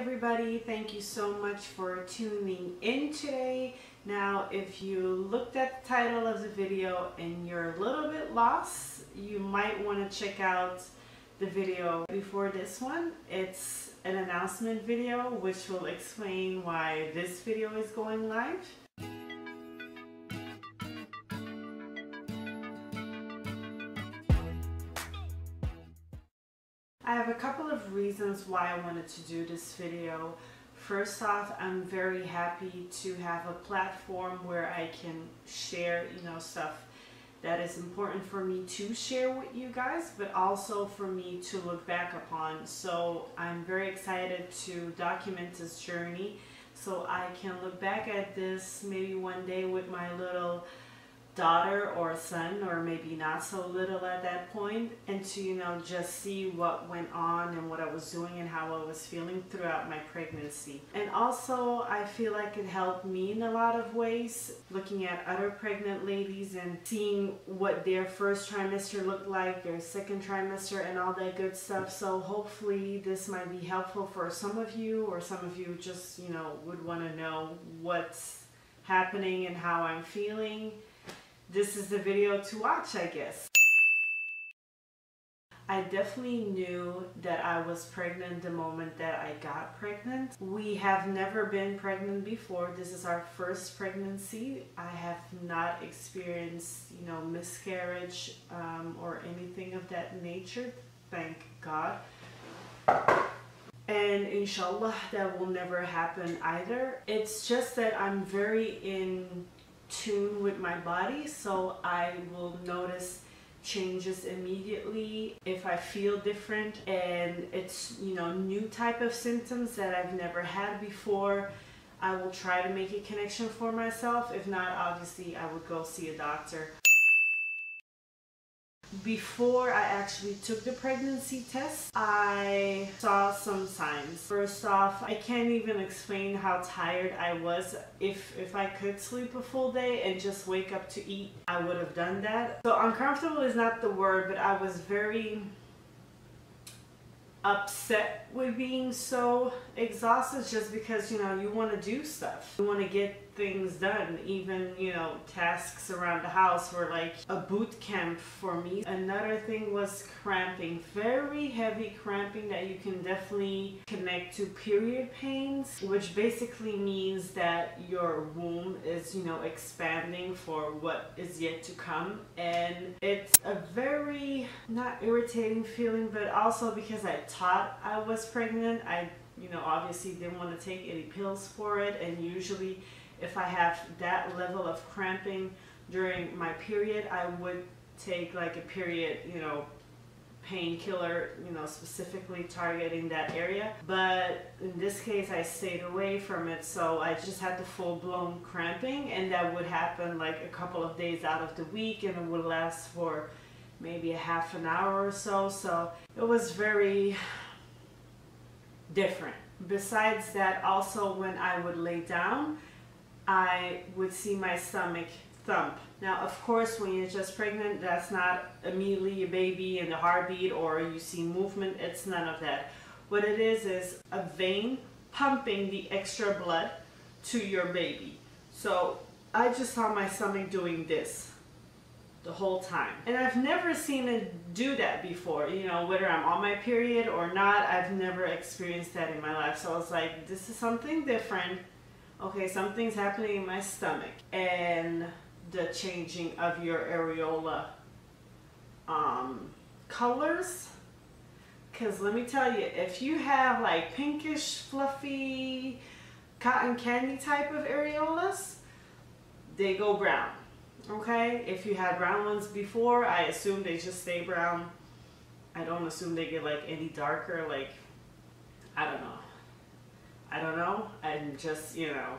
everybody. Thank you so much for tuning in today. Now, if you looked at the title of the video and you're a little bit lost, you might want to check out the video before this one. It's an announcement video which will explain why this video is going live. I have a couple of reasons why I wanted to do this video. First off, I'm very happy to have a platform where I can share, you know, stuff that is important for me to share with you guys, but also for me to look back upon. So I'm very excited to document this journey so I can look back at this maybe one day with my little daughter or son or maybe not so little at that point and to you know just see what went on and what I was doing and how I was feeling throughout my pregnancy. And also I feel like it helped me in a lot of ways looking at other pregnant ladies and seeing what their first trimester looked like their second trimester and all that good stuff. So hopefully this might be helpful for some of you or some of you just you know would want to know what's happening and how I'm feeling this is the video to watch, I guess. I definitely knew that I was pregnant the moment that I got pregnant. We have never been pregnant before. This is our first pregnancy. I have not experienced, you know, miscarriage um, or anything of that nature. Thank God. And inshallah, that will never happen either. It's just that I'm very in tune with my body so I will notice changes immediately if I feel different. And it's you know new type of symptoms that I've never had before. I will try to make a connection for myself. If not obviously I would go see a doctor before I actually took the pregnancy test, I saw some signs. First off, I can't even explain how tired I was. If, if I could sleep a full day and just wake up to eat, I would have done that. So uncomfortable is not the word, but I was very upset with being so exhausted just because you know you want to do stuff you want to get things done. Even you know tasks around the house were like a boot camp for me. Another thing was cramping very heavy cramping that you can definitely connect to period pains which basically means that your womb is you know expanding for what is yet to come. And it's a very not irritating feeling but also because I thought I was pregnant I you know obviously didn't want to take any pills for it. And usually if I have that level of cramping during my period, I would take like a period, you know, painkiller, you know, specifically targeting that area. But in this case, I stayed away from it, so I just had the full-blown cramping, and that would happen like a couple of days out of the week, and it would last for maybe a half an hour or so. So it was very different. Besides that, also when I would lay down, I would see my stomach thump. Now, of course, when you're just pregnant, that's not immediately your baby and the heartbeat or you see movement. It's none of that. What it is is a vein pumping the extra blood to your baby. So I just saw my stomach doing this the whole time. And I've never seen it do that before, you know, whether I'm on my period or not, I've never experienced that in my life. So I was like, this is something different okay, something's happening in my stomach and the changing of your areola um, colors. Because let me tell you, if you have like pinkish, fluffy, cotton candy type of areolas, they go brown. Okay, if you had brown ones before, I assume they just stay brown. I don't assume they get like any darker, like, I don't know. I don't know. And just, you know.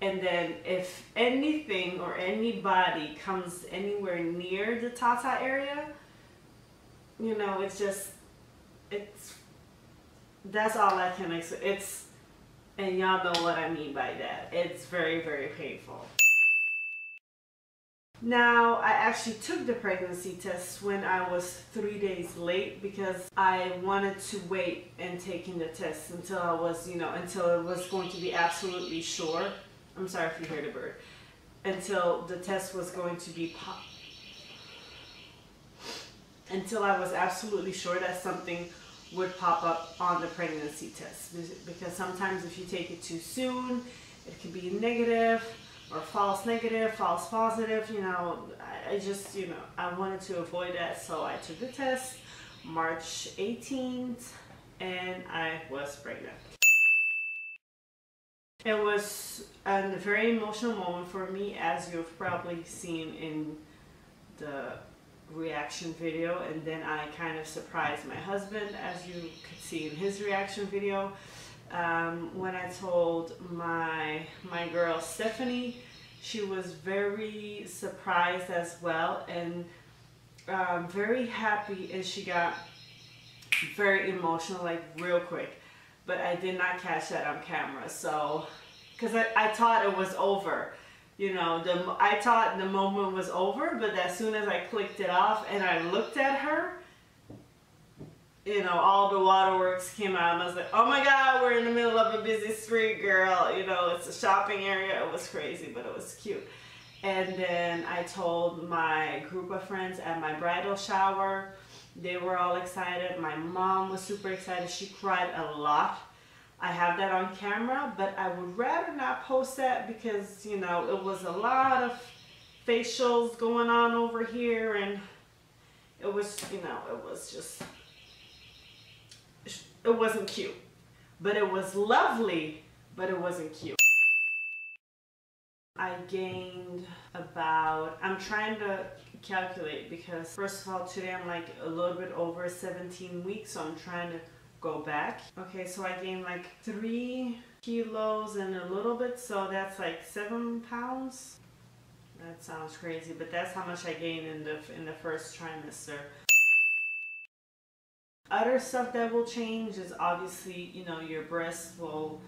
And then if anything or anybody comes anywhere near the Tata area, you know, it's just, it's, that's all I can explain. It's, and y'all know what I mean by that. It's very, very painful. Now, I actually took the pregnancy test when I was three days late because I wanted to wait and taking the test until I was, you know, until it was going to be absolutely sure. I'm sorry if you hear the bird. Until the test was going to be pop. Until I was absolutely sure that something would pop up on the pregnancy test. Because sometimes if you take it too soon, it could be negative or false negative, false positive, you know, I, just, you know, I wanted to avoid that. So I took the test March 18th and I was pregnant. It was a very emotional moment for me as you've probably seen in the reaction video and then I kind of surprised my husband as you could see in his reaction video um, when I told my my girl Stephanie she was very surprised as well and um, very happy and she got very emotional like real quick. But I did not catch that on camera so because I, I thought it was over you know, the I thought the moment was over, but as soon as I clicked it off and I looked at her, you know, all the waterworks came out and I was like, oh my God, we're in the middle of a busy street, girl. You know, it's a shopping area. It was crazy, but it was cute. And then I told my group of friends at my bridal shower. They were all excited. My mom was super excited. She cried a lot I have that on camera, but I would rather not post that because, you know, it was a lot of facials going on over here and it was, you know, it was just, it wasn't cute. But it was lovely, but it wasn't cute. I gained about, I'm trying to calculate because first of all, today I'm like a little bit over 17 weeks, so I'm trying to go back. Okay, so I gained like three kilos and a little bit, so that's like seven pounds. That sounds crazy, but that's how much I gained in the in the first trimester. Other stuff that will change is obviously, you know, your breasts will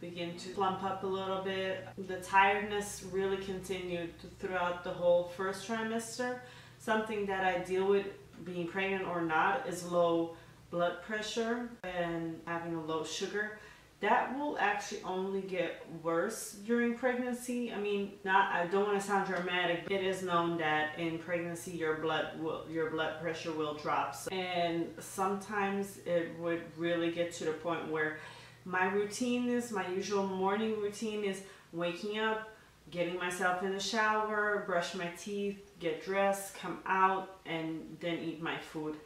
begin to plump up a little bit. The tiredness really continued throughout the whole first trimester. Something that I deal with being pregnant or not is low blood pressure and having a low sugar that will actually only get worse during pregnancy. I mean, not I don't want to sound dramatic. It is known that in pregnancy your blood will your blood pressure will drop. So, and sometimes it would really get to the point where my routine is my usual morning routine is waking up, getting myself in the shower, brush my teeth, get dressed, come out and then eat my food.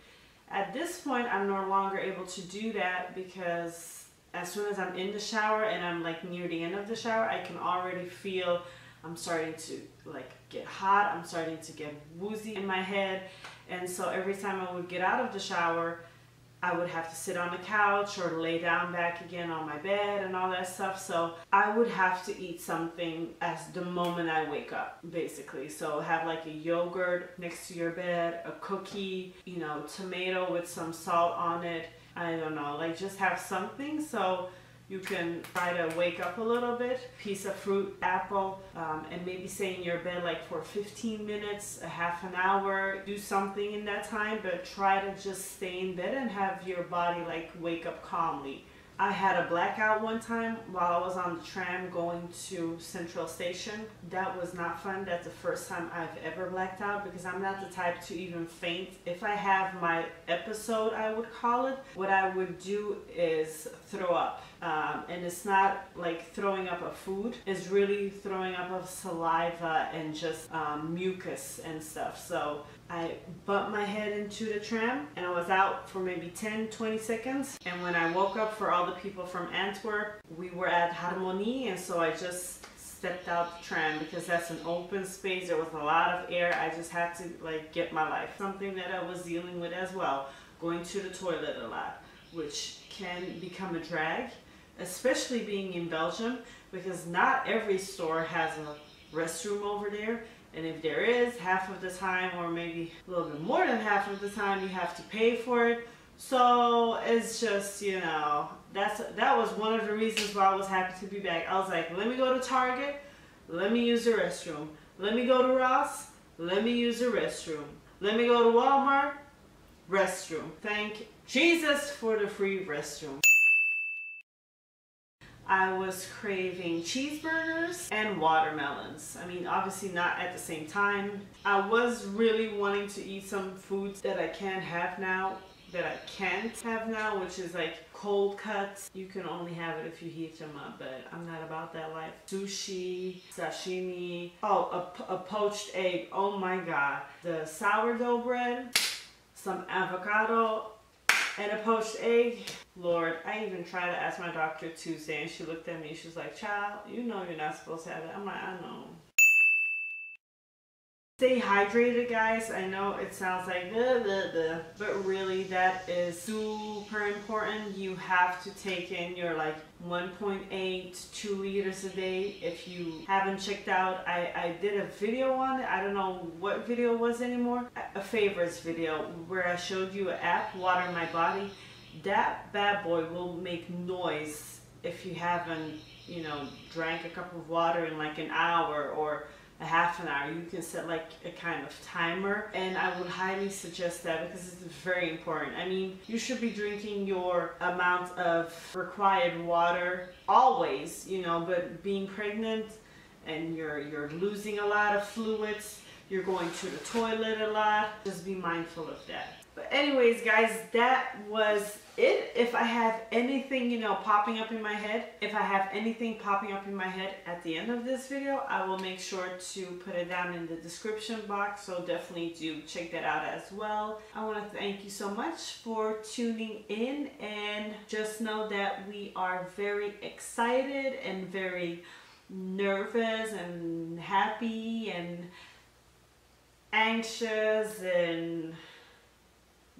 At this point, I'm no longer able to do that because as soon as I'm in the shower and I'm like near the end of the shower, I can already feel I'm starting to like get hot. I'm starting to get woozy in my head. And so every time I would get out of the shower, I would have to sit on the couch or lay down back again on my bed and all that stuff. So I would have to eat something as the moment I wake up, basically. So have like a yogurt next to your bed, a cookie, you know, tomato with some salt on it. I don't know, like just have something so you can try to wake up a little bit, piece of fruit, apple, um, and maybe stay in your bed like for 15 minutes, a half an hour, do something in that time, but try to just stay in bed and have your body like wake up calmly. I had a blackout one time while I was on the tram going to Central Station. That was not fun. That's the first time I've ever blacked out because I'm not the type to even faint. If I have my episode, I would call it, what I would do is throw up. Um, and it's not like throwing up of food, it's really throwing up of saliva and just um, mucus and stuff. So I bumped my head into the tram and I was out for maybe 10, 20 seconds. And when I woke up for all the people from Antwerp, we were at Harmonie and so I just stepped out the tram because that's an open space. There was a lot of air. I just had to like get my life. Something that I was dealing with as well, going to the toilet a lot, which can become a drag, especially being in Belgium because not every store has a restroom over there and if there is, half of the time or maybe a little bit more than half of the time, you have to pay for it. So it's just, you know, that's that was one of the reasons why I was happy to be back. I was like, let me go to Target, let me use the restroom. Let me go to Ross, Let me use the restroom. Let me go to Walmart. Restroom. Thank Jesus for the free restroom. I was craving cheeseburgers and watermelons. I mean, obviously not at the same time. I was really wanting to eat some foods that I can't have now, that I can't have now, which is like cold cuts. You can only have it if you heat them up, but I'm not about that life. Sushi, sashimi, oh, a, a poached egg. Oh my God. The sourdough bread, some avocado, and a poached egg. Lord, I even tried to ask my doctor Tuesday and she looked at me. She was like, child, you know you're not supposed to have it. I'm like, I know. Stay hydrated, guys. I know it sounds like, but really that is super important. You have to take in your like 1.8, 2 liters a day. If you haven't checked out, I, I did a video on it. I don't know what video was anymore. A favorites video where I showed you an app, Water My Body. That bad boy will make noise if you haven't, you know, drank a cup of water in like an hour or a half an hour. You can set like a kind of timer and I would highly suggest that because it's very important. I mean, you should be drinking your amount of required water always, you know, but being pregnant and you're, you're losing a lot of fluids, you're going to the toilet a lot, just be mindful of that. But anyways, guys, that was it. If I have anything, you know, popping up in my head, if I have anything popping up in my head at the end of this video, I will make sure to put it down in the description box. So definitely do check that out as well. I want to thank you so much for tuning in and just know that we are very excited and very nervous and happy and anxious and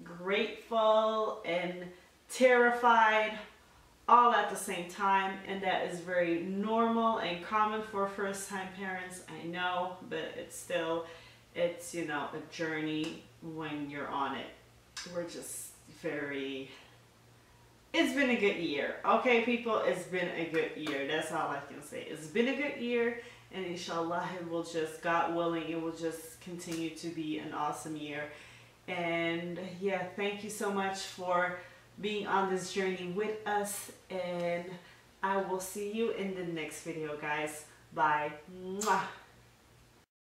grateful and terrified all at the same time and that is very normal and common for first time parents I know but it's still it's you know a journey when you're on it. We're just very it's been a good year okay people? It's been a good year that's all I can say. It's been a good year and inshallah it will just God willing it will just continue to be an awesome year and yeah thank you so much for being on this journey with us. And I will see you in the next video guys. Bye. Mwah.